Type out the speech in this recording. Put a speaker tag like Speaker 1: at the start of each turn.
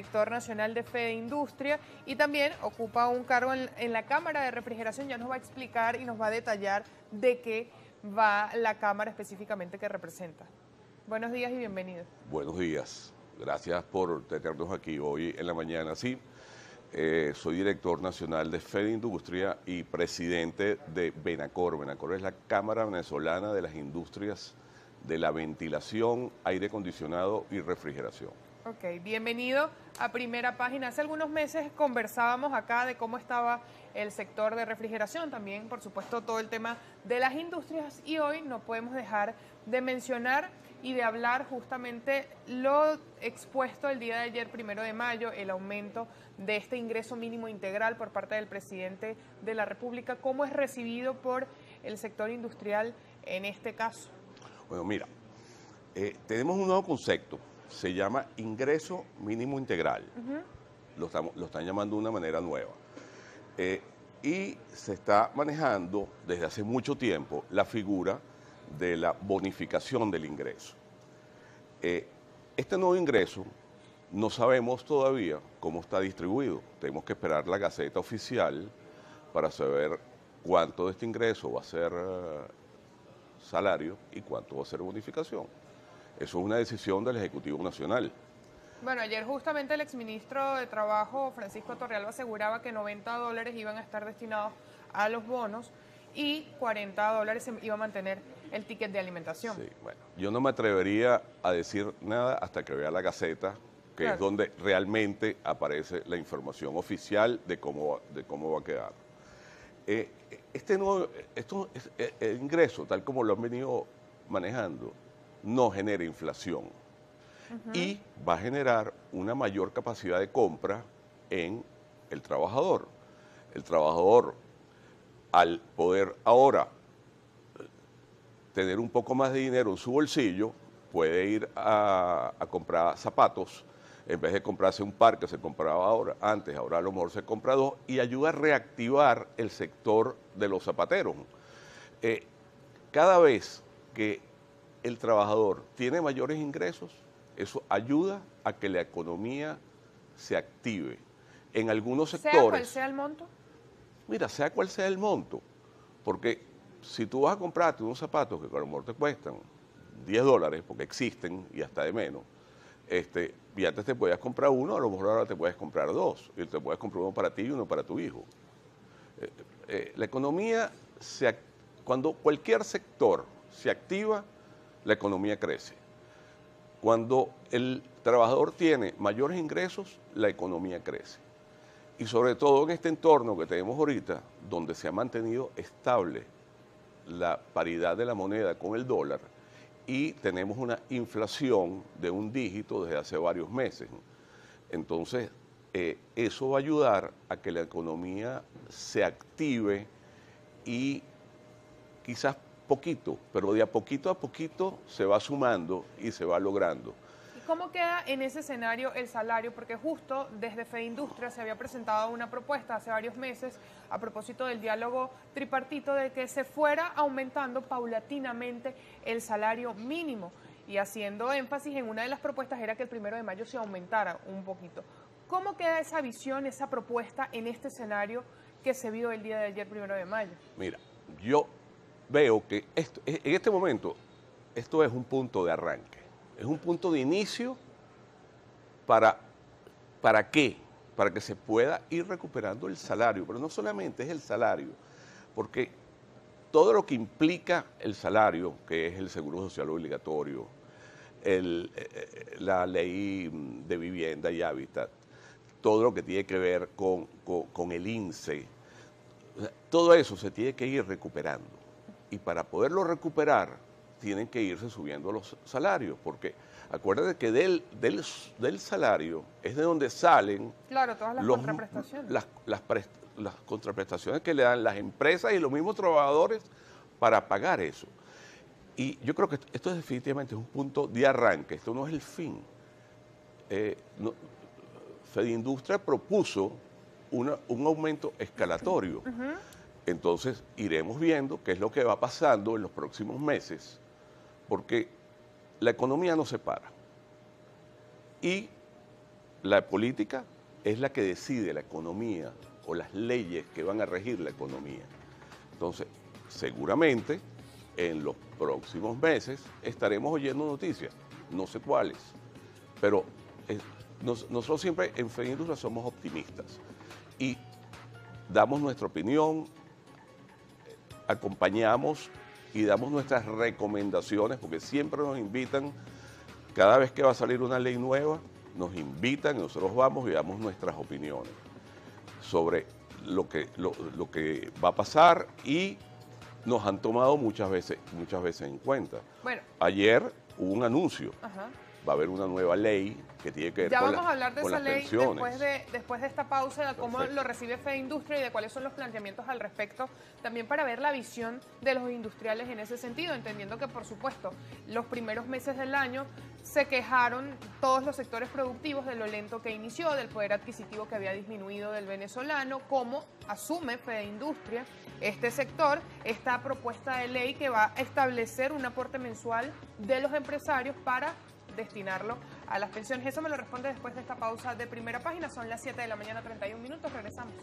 Speaker 1: director nacional de Fede Industria y también ocupa un cargo en, la Cámara de Refrigeración. Ya nos va a explicar y nos va a detallar de qué va la Cámara específicamente que representa. Buenos días y bienvenido.
Speaker 2: Buenos días. Gracias por tenernos aquí hoy en la mañana. Sí, eh, soy director nacional de Fede Industria y presidente de Benacor. Benacor es la Cámara Venezolana de las Industrias de la Ventilación, Aire Acondicionado y Refrigeración.
Speaker 1: Ok, bienvenido a Primera Página. Hace algunos meses conversábamos acá de cómo estaba el sector de refrigeración, también por supuesto todo el tema de las industrias y hoy no podemos dejar de mencionar y de hablar justamente lo expuesto el día de ayer, primero de mayo, el aumento de este ingreso mínimo integral por parte del presidente de la República. ¿Cómo es recibido por el sector industrial en este caso?
Speaker 2: Bueno, mira, eh, tenemos un nuevo concepto se llama ingreso mínimo integral. lo, estamos, lo, están llamando de una manera nueva. Eh, y se está manejando desde hace mucho tiempo la figura de la bonificación del ingreso. Eh, este nuevo ingreso no sabemos todavía cómo está distribuido. Tenemos que esperar la Gaceta Oficial para saber cuánto de este ingreso va a ser uh, salario y cuánto va a ser bonificación. Eso es una decisión del Ejecutivo Nacional.
Speaker 1: Bueno, ayer justamente el exministro de Trabajo, Francisco Torrealba, aseguraba que 90 dólares iban a estar destinados a los bonos y 40 dólares se iba a mantener el ticket de alimentación.
Speaker 2: Sí, bueno, yo no me atrevería a decir nada hasta que vea la Gaceta, que es donde realmente aparece la información oficial de cómo, de cómo va a quedar. Eh, este nuevo, esto, eh, el ingreso, tal como lo han venido manejando, no genera inflación y va a generar una mayor capacidad de compra en el trabajador. El trabajador, al poder ahora tener un poco más de dinero en su bolsillo, puede ir a, comprar zapatos, en vez de comprarse un par que se compraba ahora, antes, ahora a lo mejor se compra dos, y ayuda a reactivar el sector de los zapateros. Eh, cada vez que el trabajador tiene mayores ingresos, eso ayuda a que la economía se active. En algunos sectores... ¿Sea
Speaker 1: cual sea el monto?
Speaker 2: Mira, sea cual sea el monto, porque si tú vas a comprarte unos zapatos que a lo mejor te cuestan 10 dólares, porque existen y hasta de menos, este, y antes te podías comprar uno, a lo mejor ahora te puedes comprar dos, y te puedes comprar uno para ti y uno para tu hijo. Eh, eh, la economía, se, cuando cualquier sector se activa, la economía crece. Cuando el trabajador tiene mayores ingresos, la economía crece. Y sobre todo en este entorno que tenemos ahorita, donde se ha mantenido estable la paridad de la moneda con el dólar y tenemos una inflación de un dígito desde hace varios meses. Entonces, eh, eso va a ayudar a que la economía se active y quizás poquito, pero de a poquito a poquito se va sumando y se va logrando.
Speaker 1: ¿Y cómo queda en ese escenario el salario? Porque justo desde FEINDUSTRIA se había presentado una propuesta hace varios meses a propósito del diálogo tripartito de que se fuera aumentando paulatinamente el salario mínimo y haciendo énfasis en una de las propuestas era que el primero de mayo se aumentara un poquito. ¿Cómo queda esa visión, esa propuesta en este escenario que se vio el día de ayer, primero de mayo?
Speaker 2: Mira, yo veo que esto, en este momento esto es un punto de arranque, es un punto de inicio para, ¿para qué? Para que se pueda ir recuperando el salario, pero no solamente es el salario, porque todo lo que implica el salario, que es el seguro social obligatorio, eh, eh, la ley de vivienda y hábitat, todo lo que tiene que ver con, con el INSE, todo eso se tiene que ir recuperando y para poderlo recuperar tienen que irse subiendo los salarios, porque acuérdate que del, del, salario es de donde salen
Speaker 1: claro, todas las contraprestaciones.
Speaker 2: Las, las, contraprestaciones que le dan las empresas y los mismos trabajadores para pagar eso. Y yo creo que esto es definitivamente un punto de arranque, esto no es el fin. Eh, Industria propuso un aumento escalatorio. Entonces iremos viendo qué es lo que va pasando en los próximos meses, porque la economía no se para. Y la política es la que decide la economía o las leyes que van a regir la economía. Entonces, seguramente en los próximos meses estaremos oyendo noticias, no sé cuáles, pero nosotros siempre en Fe somos optimistas y damos nuestra opinión, acompañamos y damos nuestras recomendaciones, porque siempre nos invitan, cada vez que va a salir una ley nueva, nos invitan y nosotros vamos y damos nuestras opiniones sobre lo que, lo, que va a pasar y nos han tomado muchas veces, muchas veces en cuenta. Bueno. Ayer hubo un anuncio. Va a haber una nueva ley que tiene que ver
Speaker 1: ya vamos a hablar de esa ley después de, después de esta pausa, de cómo lo recibe Fe Industria y de cuáles son los planteamientos al respecto, también para ver la visión de los industriales en ese sentido, entendiendo que, por supuesto, los primeros meses del año se quejaron todos los sectores productivos de lo lento que inició, del poder adquisitivo que había disminuido del venezolano, cómo asume Fe Industria este sector, esta propuesta de ley que va a establecer un aporte mensual de los empresarios para destinarlo a las pensiones. Eso me lo responde después de esta pausa de primera página. Son las 7 de la mañana, 31 minutos. Regresamos.